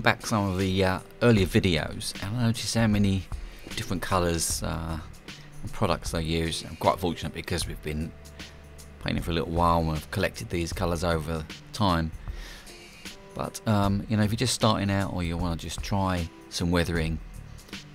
back some of the uh, earlier videos and I noticed how many different colours uh, and products I use. I'm quite fortunate because we've been painting for a little while and we've collected these colours over time. But um, you know, if you're just starting out or you want to just try some weathering,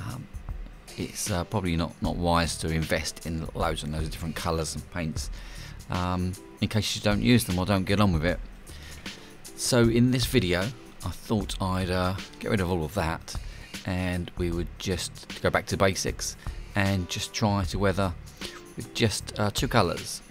um, it's uh, probably not, not wise to invest in loads and loads of different colours and paints um, in case you don't use them or don't get on with it. So in this video I thought I'd uh, get rid of all of that and we would just go back to basics and just try to weather with just uh, two colours.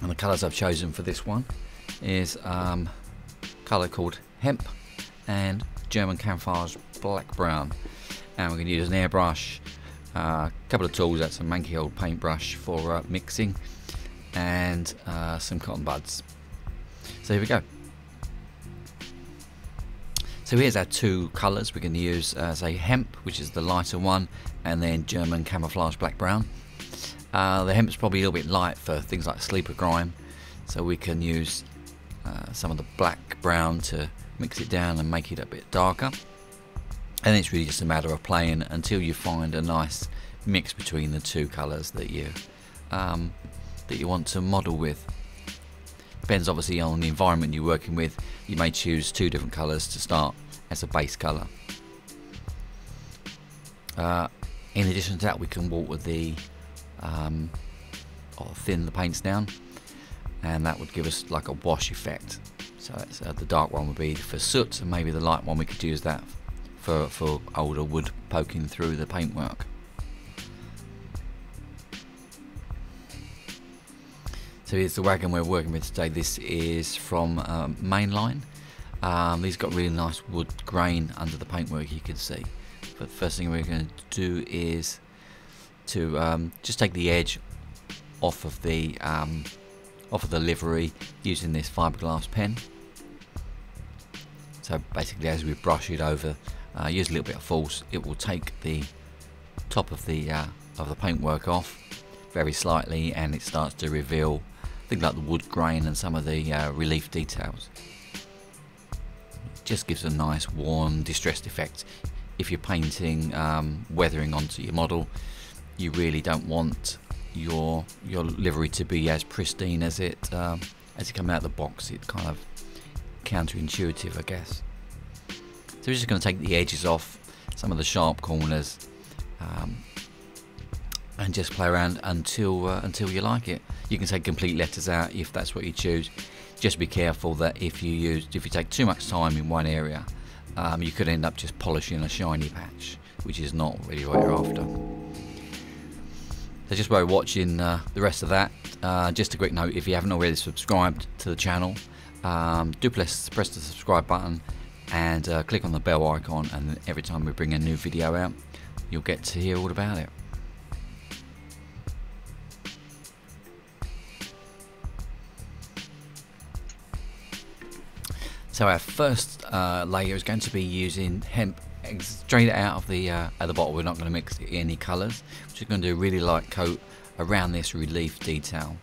And the colours I've chosen for this one is um, colour called hemp and German camouflage black brown. And we're going to use an airbrush a uh, couple of tools that's a manky old paintbrush for uh, mixing and uh, some cotton buds. So here we go so here's our two colours we're going to use uh, say hemp which is the lighter one and then German camouflage black brown. Uh, the hemp's probably a little bit light for things like sleeper grime so we can use uh, some of the black brown to mix it down and make it a bit darker and it's really just a matter of playing until you find a nice mix between the two colours that you um, that you want to model with. Depends obviously on the environment you're working with. You may choose two different colours to start as a base colour. Uh, in addition to that we can water the um, or thin the paints down and that would give us like a wash effect. So uh, the dark one would be for soot and maybe the light one we could use that for, for older wood poking through the paintwork. So here's the wagon we're working with today. This is from um, Mainline. Um, these got really nice wood grain under the paintwork you can see. But the first thing we're going to do is to um, just take the edge off of the um, off of the livery using this fiberglass pen. So basically, as we brush it over, uh, use a little bit of force, it will take the top of the uh, of the paintwork off very slightly, and it starts to reveal things like the wood grain and some of the uh, relief details. just gives a nice warm distressed effect. If you're painting um, weathering onto your model, you really don't want your your livery to be as pristine as it um, as it comes out of the box. It's kind of counterintuitive, I guess. So we're just going to take the edges off, some of the sharp corners, um, and just play around until uh, until you like it. You can take complete letters out if that's what you choose. Just be careful that if you use if you take too much time in one area, um, you could end up just polishing a shiny patch, which is not really what you're after. So just while watching uh, the rest of that, uh, just a quick note: if you haven't already subscribed to the channel, um, do press press the subscribe button and uh, click on the bell icon, and every time we bring a new video out, you'll get to hear all about it. So our first uh, layer is going to be using hemp straight out of the uh, the bottle. We're not going to mix any colours. We're just going to do a really light coat around this relief detail.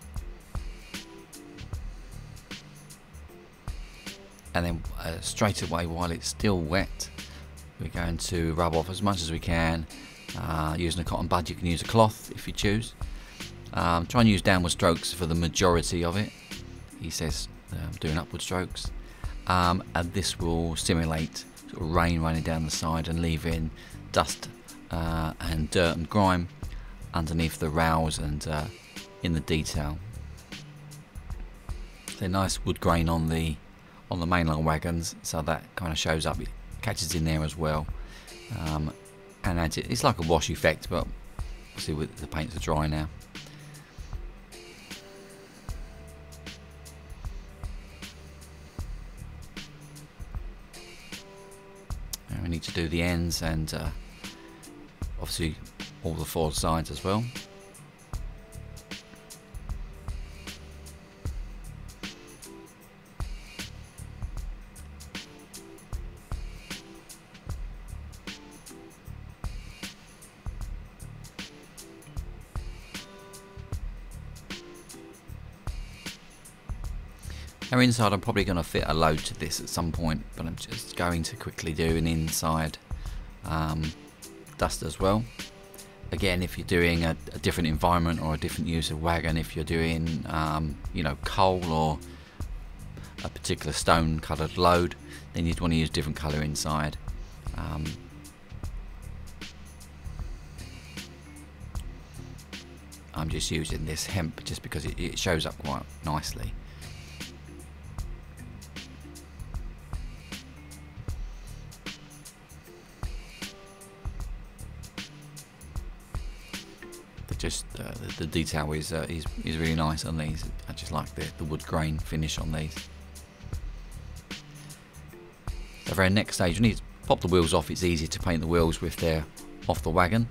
And then uh, straight away, while it's still wet, we're going to rub off as much as we can. Uh, using a cotton bud, you can use a cloth if you choose. Um, try and use downward strokes for the majority of it. He says um, doing upward strokes um, and this will simulate sort of rain running down the side and leaving dust uh, and dirt and grime underneath the rails and uh, in the detail. So nice wood grain on the on the mainline wagons, so that kind of shows up. It catches in there as well, um, and adds it. It's like a wash effect, but see with the paints are dry now. We need to do the ends and uh, obviously all the four sides as well. Our inside I'm probably going to fit a load to this at some point but I'm just going to quickly do an inside um, dust as well. Again if you're doing a, a, different environment or a different use of wagon if you're doing um, you know coal or a particular stone coloured load then you'd want to use different colour inside. Um, I'm just using this hemp just because it, it shows up quite nicely. Just uh, the, the, detail is, uh, is is really nice on these. I just like the, the wood grain finish on these. For our next stage, we need to pop the wheels off. It's easy to paint the wheels with their off the wagon.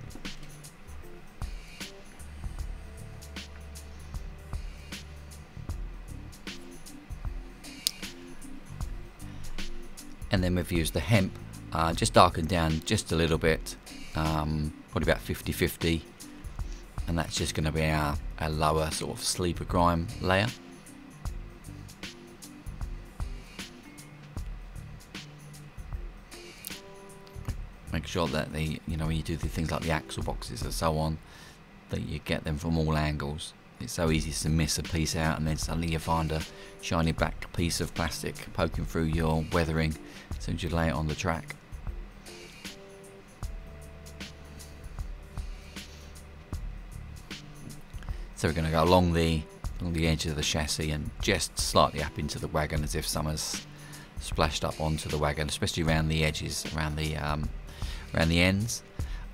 and then we've used the hemp uh, just darkened down just a little bit um, probably about 50-50 and that's just going to be our, our lower sort of sleeper grime layer make sure that the you know when you do the things like the axle boxes and so on that you get them from all angles it's so easy to miss a piece out and then suddenly you find a shiny black piece of plastic poking through your weathering as soon as you lay it on the track. So we're going to go along the along the edge of the chassis and just slightly up into the wagon as if summer's splashed up onto the wagon, especially around the edges, around the um, around the ends.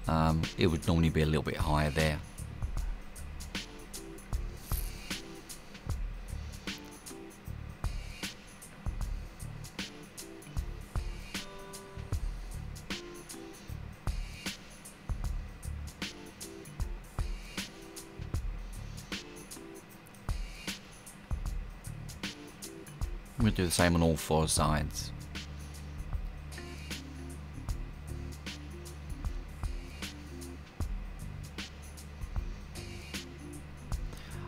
Um, it would normally be a little bit higher there. I'm to do the same on all four sides.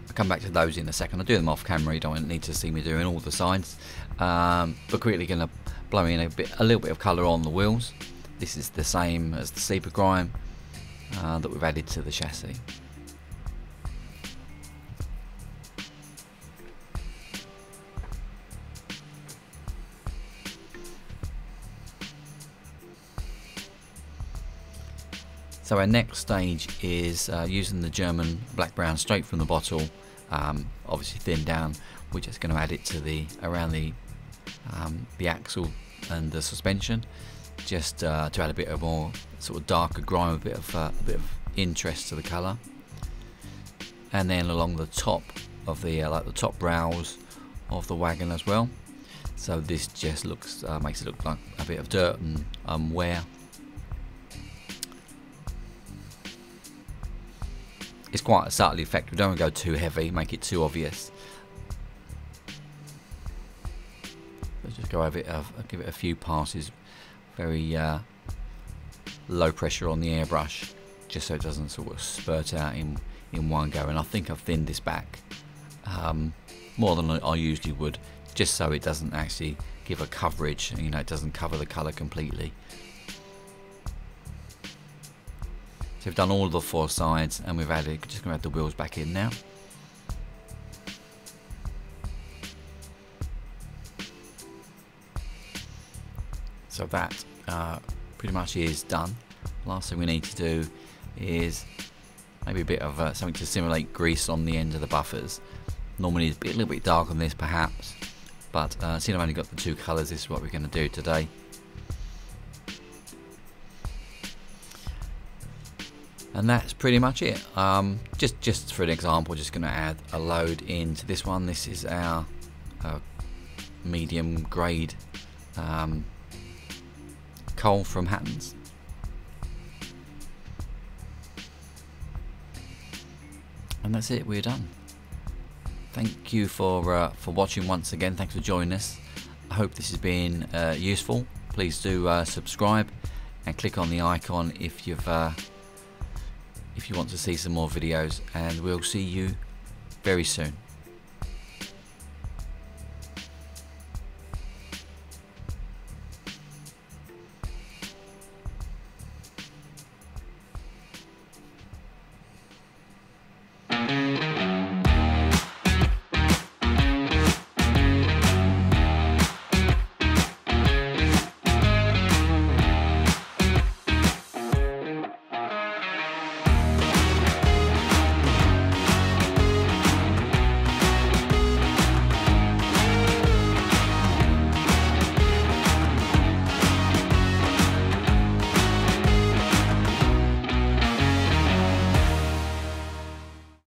I'll come back to those in a second. I'll do them off camera, you don't need to see me doing all the sides. Um, but quickly going to blow in a, bit, a little bit of colour on the wheels. This is the same as the Sleeper Grime uh, that we've added to the chassis. So our next stage is uh, using the German black brown straight from the bottle, um, obviously thinned down. We're just going to add it to the around the um, the axle and the suspension, just uh, to add a bit of more sort of darker grime, a bit of uh, a bit of interest to the colour. And then along the top of the uh, like the top brows of the wagon as well. So this just looks uh, makes it look like a bit of dirt and um, wear it's quite a subtle effect. We don't want to go too heavy, make it too obvious. Let's just go over it, uh, give it a few passes, very uh, low pressure on the airbrush, just so it doesn't sort of spurt out in in one go. And I think I've thinned this back um, more than I usually would, just so it doesn't actually give a coverage. You know, it doesn't cover the colour completely. So we've done all the four sides and we've added, just to add the wheels back in now. So that uh, pretty much is done. Last thing we need to do is maybe a bit of uh, something to simulate grease on the end of the buffers. Normally it's a, little bit dark on this perhaps, but uh, seeing I've only got the two colours, this is what we're going to do today. And that's pretty much it. Um, just just for an example just going to add a load into this one. This is our uh, medium grade um, coal from Hattons. And that's it we're done. Thank you for uh, for watching once again. Thanks for joining us. I hope this has been uh, useful. Please do uh, subscribe and click on the icon if you've uh, if you want to see some more videos and we'll see you very soon.